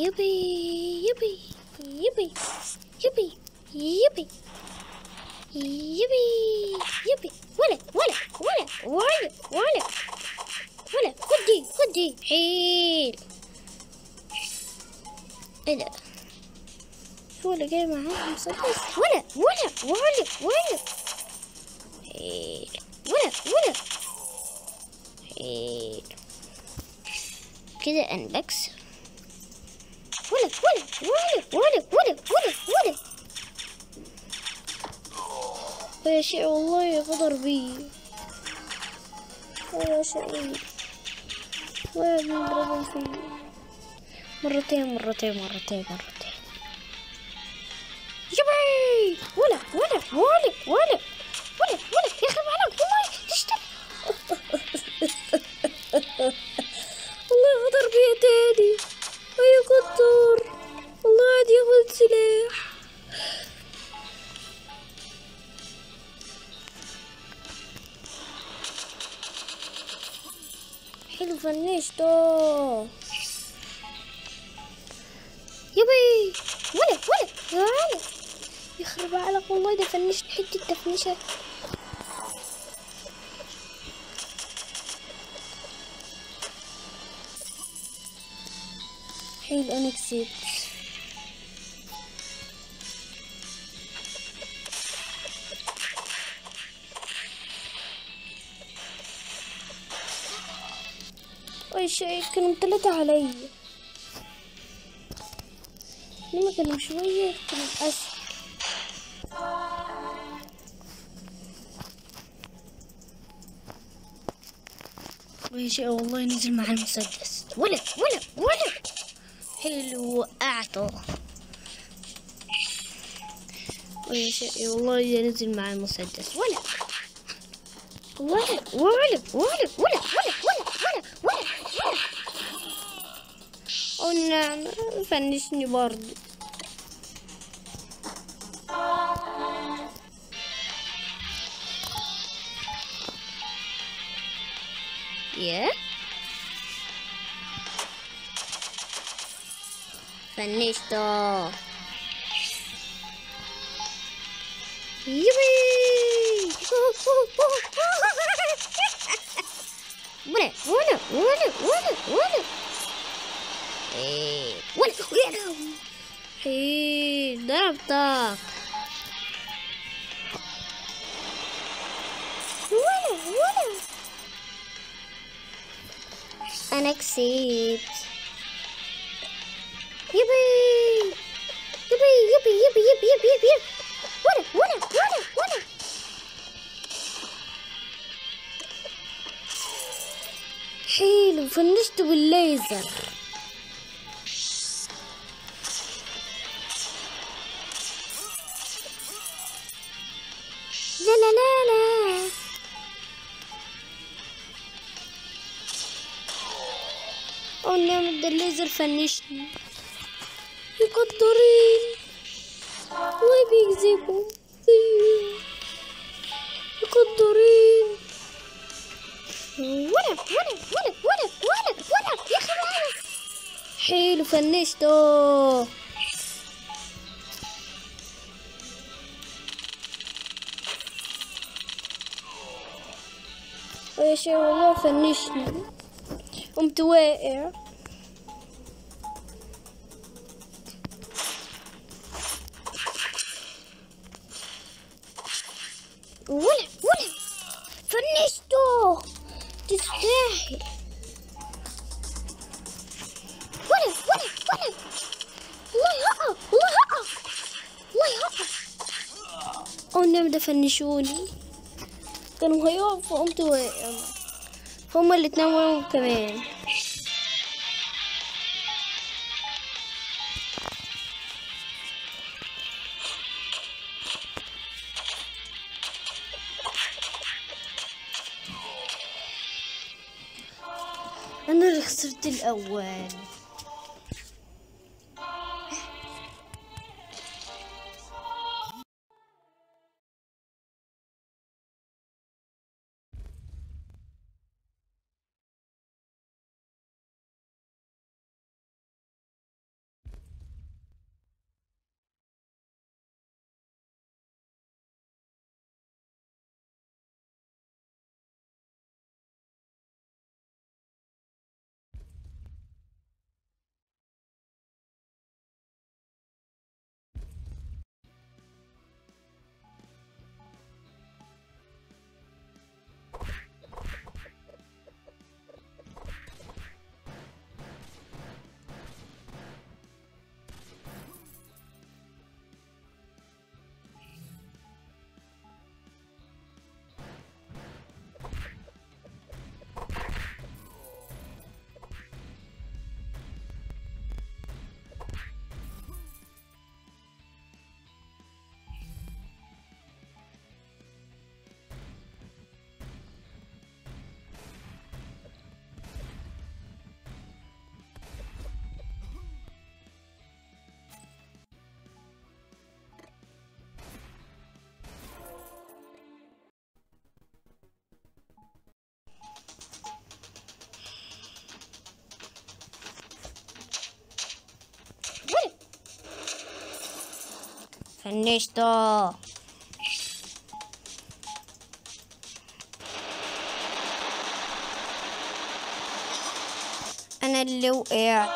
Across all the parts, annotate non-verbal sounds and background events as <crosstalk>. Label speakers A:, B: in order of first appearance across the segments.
A: Yippee! Yippee! Yippee! Yippee! Yippee! Yippee! Yippee! Wala! Wala! Wala! Wala! Wala! Wala! خدي خدي حيل ايه ده هو اللي جاي معاه مسدس ولا ولا ولا ولا حيل ولا ولا حيل كده انا بكسب ولا ولا ولا ولا ولا يا شيء والله غدر بي. يا شيء وين نضربهم فيه مرتين مرتين مرتين مرتين. يبي! ولا ولا ولا ولا ولا. سلاح حلو فنشته يبي ولا ولا يا ولا يخرب عقلك والله ده فنشت حتة تفنشة حيل أنا كسبت. كانوا ثلاثة علي. لما كلم شوية كانوا أسهل. ويشي والله نزل مع المسدس. ولع ولع ولع حلو أعطى ويشي والله ينزل مع المسدس. ولع ولع ولع ولع ولع ولع Un finished new board. Yeah. Finished. Yippee! What? What? What? What? What? What? Hey, What? What? An exit. Yippee! Yippee! Yippee! Yippee! Yippee! Yippee! Yippee! Water! Water! Water! Water! حلو the laser. الليزر فنشني. يقدرين. وبيكذبوا يقدرين. ولا ولا ولا ولا ولا ولا يا أخي ولا حلو فنشته يا شيخ والله فنشني. قمت واقع. صحي والله هقع والله هقع والله هقع قلنا بدأ فنشوني كانوا هيقعوا فقمت واقع هما اللي وقعوا كمان. أنا اللي خسرت الأول. فنشته أنا اللي وقعت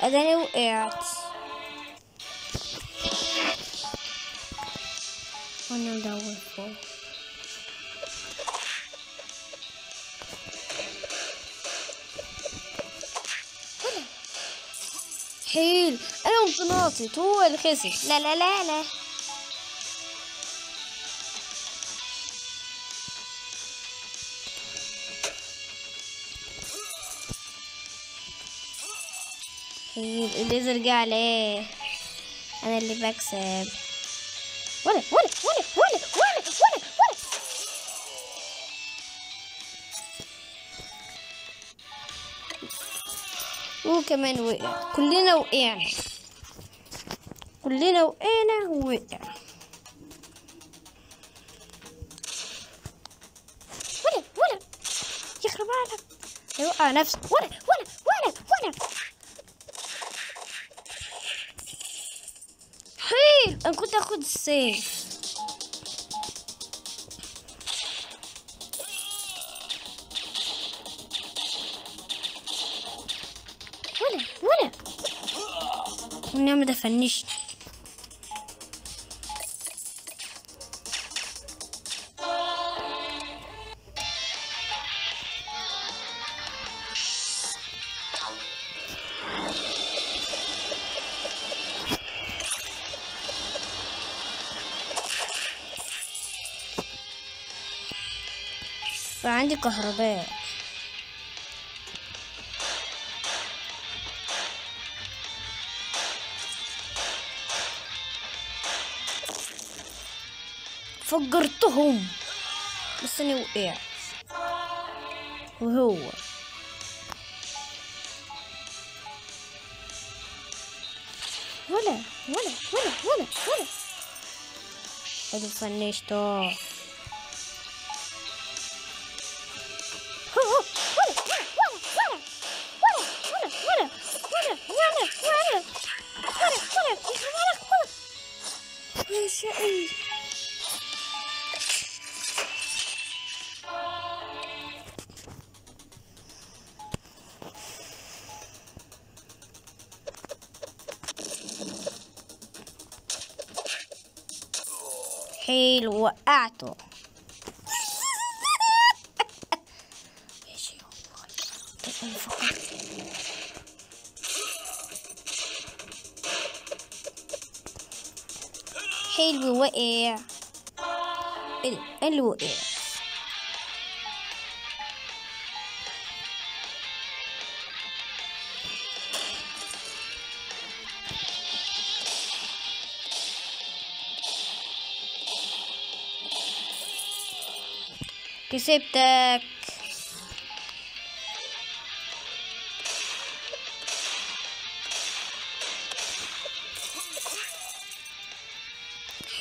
A: اداني وقعت وأنا مدور فوق حيل أنا متناطط هو اللي خسر لا لا لا لا حيل اللي رجع عليه. أنا اللي بكسب. ولا ولا ولا ولا ولا ولا ولا وكمان وقع. كلنا وقعنا. كلنا وقعنا ووقع. ولا ولا يخرب عليك يوقع نفسه. ولا ولا ولا ولا حي أنا كنت اخد السيف ولا ولا والنعمة ده كهرباء. فجرتهم. بس أنا وقعت. وهو. ولا ولا ولا ولا ولا. ادو حلو وقعته. <laughs> حلو وقع. إيه ده؟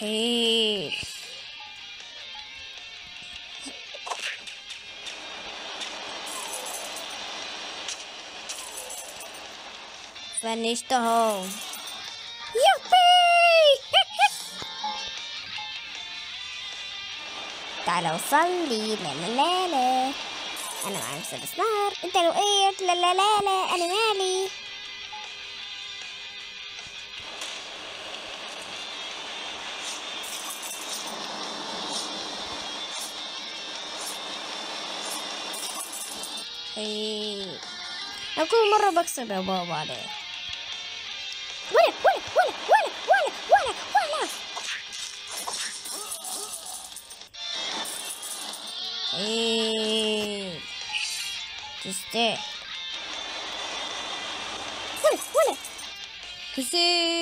A: إيه اللي وقع كسبتك تعالى وصل لي لا لا لا لا. أنا معايا مسدس نار أنت لو وقعت لا لا لا لا أنا مالي. أنا كل مرة بكسب يا بابا عليه. تستاهل ولا ولا كسبت يبي ولا ولا ولا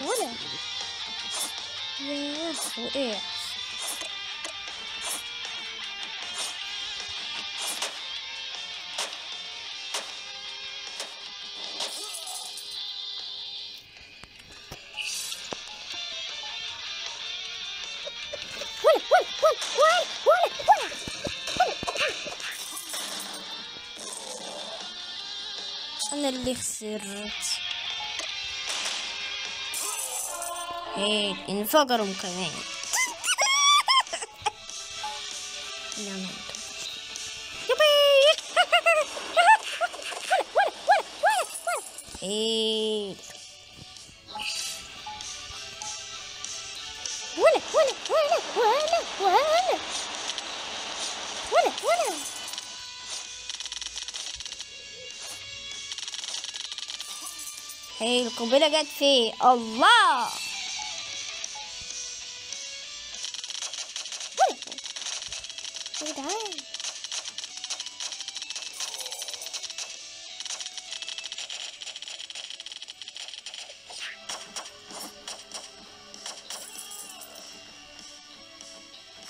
A: Oder? Ja, so ist. أنا اللي خسرت هيك انفجروا كمان هيك ولا ولا ولا هي القنبلة جت في الله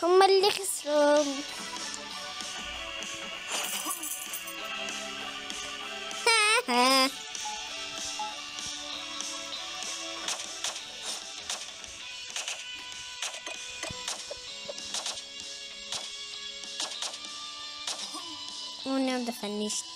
A: هم اللي خسروا. <laughs> ونبدأ فنشت